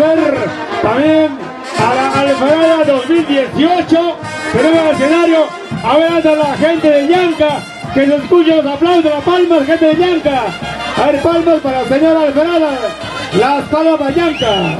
También a la Alfarada 2018. Tenemos el escenario. A ver anda la gente de Yanca. Que se escuchen los aplausos, las palmas, gente de Yanca. A ver, palmas para la señora Alfarada. Las palmas de Yanca.